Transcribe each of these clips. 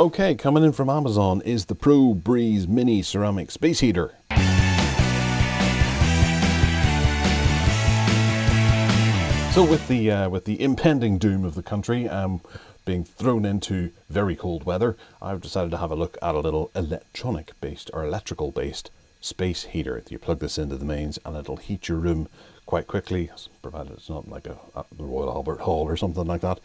Okay, coming in from Amazon is the Pro Breeze Mini Ceramic Space Heater. So with the uh, with the impending doom of the country um, being thrown into very cold weather, I've decided to have a look at a little electronic based or electrical based space heater. You plug this into the mains and it'll heat your room quite quickly, provided it's not like a, a Royal Albert Hall or something like that.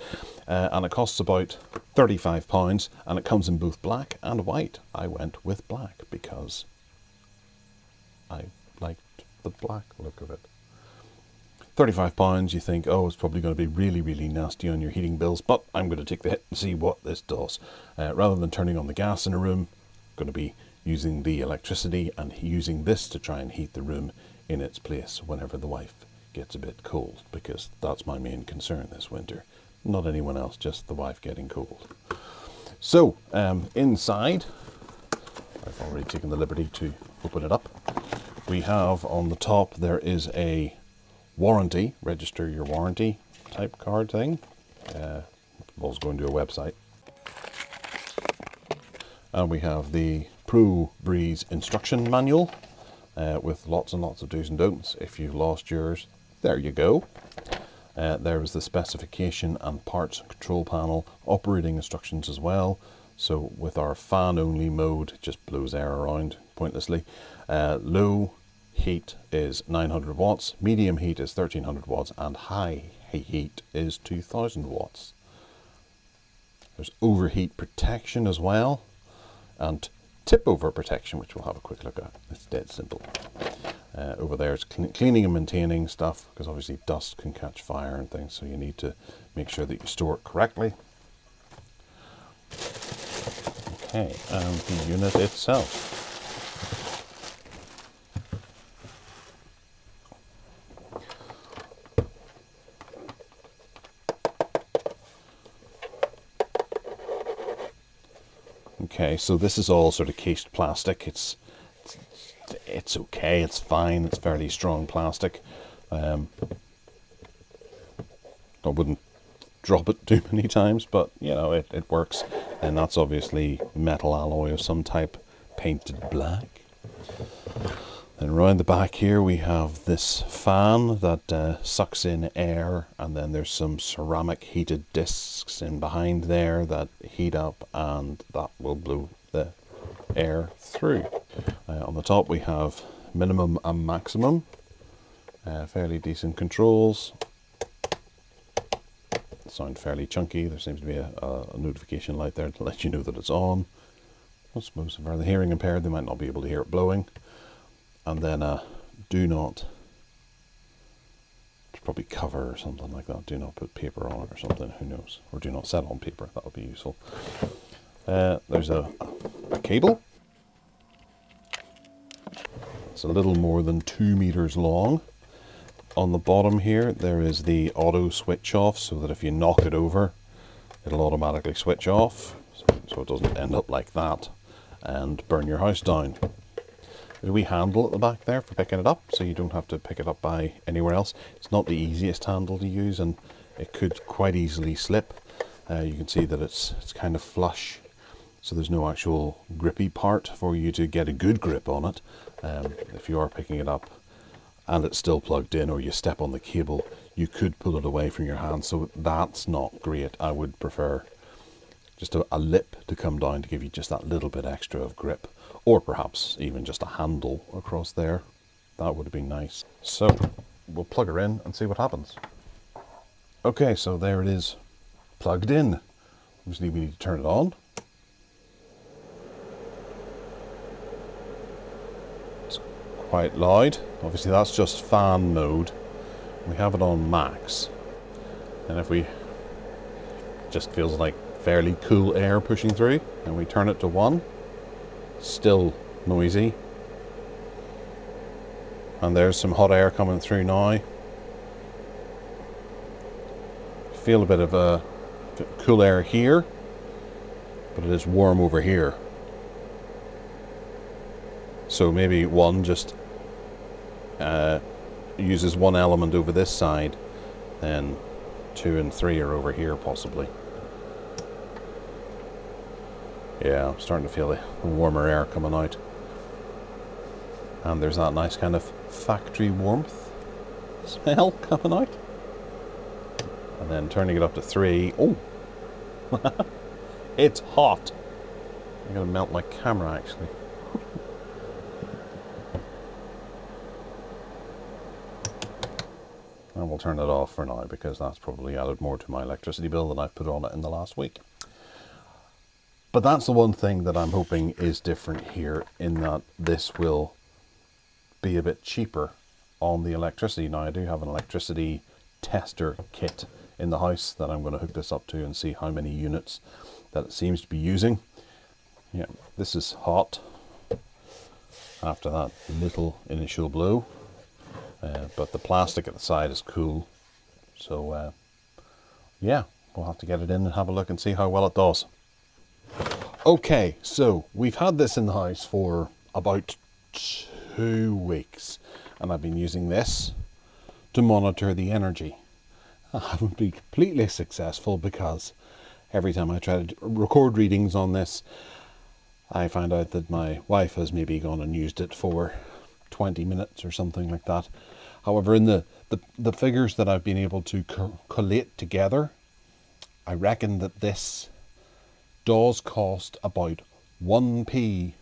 Uh, and it costs about £35 and it comes in both black and white. I went with black because I liked the black look of it. £35, you think, oh, it's probably going to be really, really nasty on your heating bills, but I'm going to take the hit and see what this does. Uh, rather than turning on the gas in a room, I'm going to be using the electricity and using this to try and heat the room in its place whenever the wife gets a bit cold, because that's my main concern this winter. Not anyone else, just the wife getting cold. So, um, inside, I've already taken the liberty to open it up. We have on the top, there is a warranty, register your warranty type card thing. Uh, involves going to a website. And we have the Pro Breeze instruction manual uh, with lots and lots of do's and don'ts. If you've lost yours, there you go. Uh, there is the specification and parts control panel operating instructions as well. So with our fan only mode, just blows air around pointlessly. Uh, low heat is 900 watts, medium heat is 1300 watts, and high heat is 2000 watts. There's overheat protection as well, and tip over protection, which we'll have a quick look at. It's dead simple. Uh, over there, it's cl cleaning and maintaining stuff because obviously dust can catch fire and things, so you need to make sure that you store it correctly. Okay, and the unit itself. Okay, so this is all sort of cased plastic. It's it's, it's okay. It's fine. It's fairly strong plastic. Um, I wouldn't drop it too many times, but you know it, it works. And that's obviously metal alloy of some type, painted black. Then around the back here we have this fan that uh, sucks in air and then there's some ceramic heated discs in behind there that heat up and that will blow the air through. Uh, on the top we have minimum and maximum, uh, fairly decent controls. Sound fairly chunky, there seems to be a, a, notification light there to let you know that it's on. I suppose if they're hearing impaired they might not be able to hear it blowing and then uh, do not probably cover or something like that. Do not put paper on it or something. Who knows? Or do not set on paper. That would be useful. Uh, there's a, a cable. It's a little more than two meters long. On the bottom here there is the auto switch off so that if you knock it over it'll automatically switch off. So it doesn't end up like that and burn your house down there's a wee handle at the back there for picking it up, so you don't have to pick it up by anywhere else. It's not the easiest handle to use, and it could quite easily slip. Uh, you can see that it's it's kind of flush, so there's no actual grippy part for you to get a good grip on it. Um, if you are picking it up and it's still plugged in, or you step on the cable, you could pull it away from your hand. So that's not great. I would prefer just a, a lip to come down to give you just that little bit extra of grip or perhaps even just a handle across there. That would have been nice. So we'll plug her in and see what happens. Okay, so there it is plugged in. Obviously we need to turn it on. It's quite loud. Obviously that's just fan mode. We have it on max. And if we just feels like fairly cool air pushing through and we turn it to one still noisy. And there's some hot air coming through now. Feel a bit of a cool air here, but it is warm over here. So maybe one just uh, uses one element over this side, then two and three are over here possibly. Yeah, I'm starting to feel the warmer air coming out. And there's that nice kind of factory warmth smell coming out. And then turning it up to three. Oh! it's hot! I'm going to melt my camera actually. and we'll turn it off for now because that's probably added more to my electricity bill than I've put on it in the last week. But that's the one thing that I'm hoping is different here in that this will be a bit cheaper on the electricity. Now I do have an electricity tester kit in the house that I'm going to hook this up to and see how many units that it seems to be using. Yeah, this is hot after that little initial blow. Uh, but the plastic at the side is cool. So uh, yeah, we'll have to get it in and have a look and see how well it does. Okay, so we've had this in the house for about two weeks and I've been using this to monitor the energy. I haven't been completely successful because every time I try to record readings on this, I find out that my wife has maybe gone and used it for 20 minutes or something like that. However, in the, the, the figures that I've been able to co collate together, I reckon that this does cost about 1p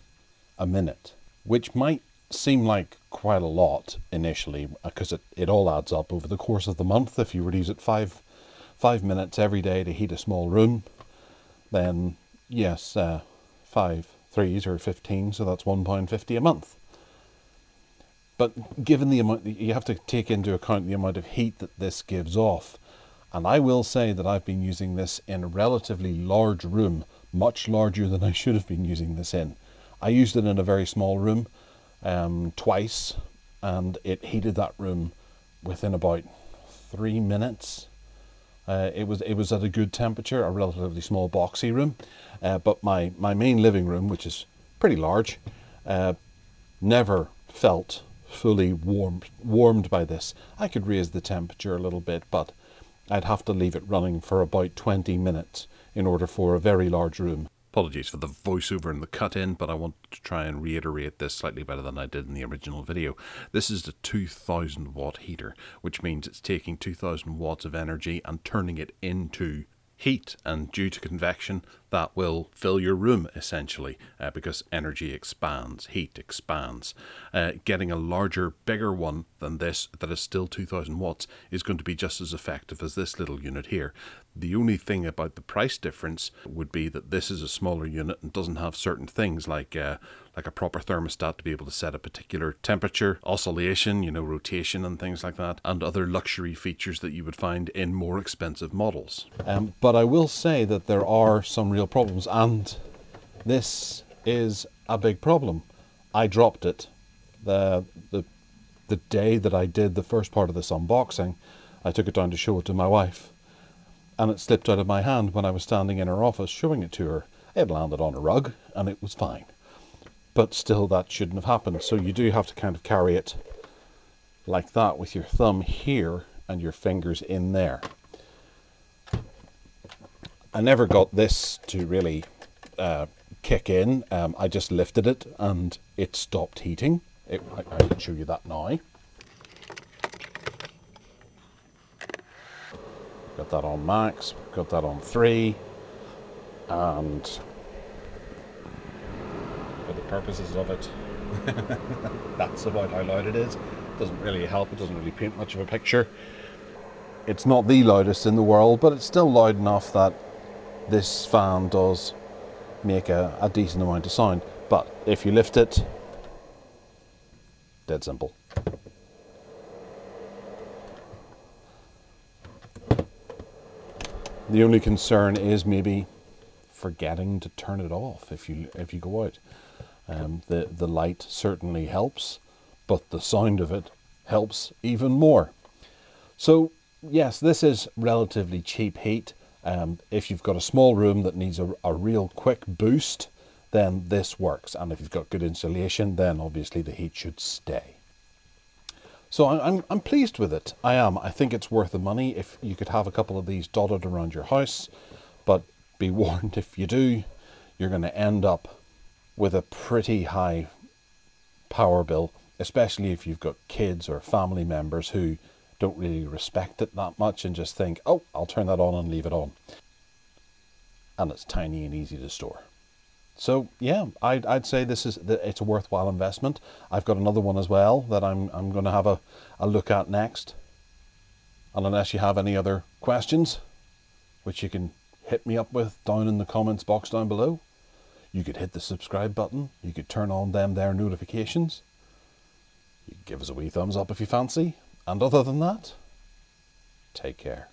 a minute, which might seem like quite a lot initially because it, it all adds up over the course of the month. If you were to use it five, five minutes every day to heat a small room, then yes, uh, five threes or 15, so that's £1.50 a month. But given the amount, you have to take into account the amount of heat that this gives off. And I will say that I've been using this in a relatively large room, much larger than I should have been using this in. I used it in a very small room um, twice, and it heated that room within about three minutes. Uh, it was it was at a good temperature, a relatively small boxy room, uh, but my my main living room, which is pretty large, uh, never felt fully warmed warmed by this. I could raise the temperature a little bit, but I'd have to leave it running for about 20 minutes in order for a very large room. Apologies for the voiceover and the cut in, but I want to try and reiterate this slightly better than I did in the original video. This is a 2000 watt heater, which means it's taking 2000 watts of energy and turning it into heat and due to convection that will fill your room essentially uh, because energy expands heat expands uh, getting a larger bigger one than this that is still 2000 watts is going to be just as effective as this little unit here the only thing about the price difference would be that this is a smaller unit and doesn't have certain things like uh, like a proper thermostat to be able to set a particular temperature, oscillation, you know, rotation and things like that, and other luxury features that you would find in more expensive models. Um, but I will say that there are some real problems, and this is a big problem. I dropped it the the the day that I did the first part of this unboxing. I took it down to show it to my wife and it slipped out of my hand when I was standing in her office showing it to her. It landed on a rug and it was fine. But still, that shouldn't have happened. So you do have to kind of carry it like that with your thumb here and your fingers in there. I never got this to really uh, kick in. Um, I just lifted it and it stopped heating. It, I, I can show you that now. Got that on max, got that on three, and for the purposes of it, that's about how loud it is. It Doesn't really help, it doesn't really paint much of a picture. It's not the loudest in the world, but it's still loud enough that this fan does make a, a decent amount of sound. But if you lift it, dead simple. The only concern is maybe forgetting to turn it off if you if you go out. Um, the the light certainly helps, but the sound of it helps even more. So yes, this is relatively cheap heat. Um, if you've got a small room that needs a, a real quick boost, then this works. And if you've got good insulation, then obviously the heat should stay. So I'm, I'm pleased with it. I am. I think it's worth the money if you could have a couple of these dotted around your house. But be warned, if you do, you're going to end up with a pretty high power bill, especially if you've got kids or family members who don't really respect it that much and just think, oh, I'll turn that on and leave it on. And it's tiny and easy to store. So yeah, I'd, I'd say this is it's a worthwhile investment. I've got another one as well that I'm I'm going to have a, a look at next. And unless you have any other questions, which you can hit me up with down in the comments box down below, you could hit the subscribe button. You could turn on them their notifications. You could give us a wee thumbs up if you fancy. And other than that, take care.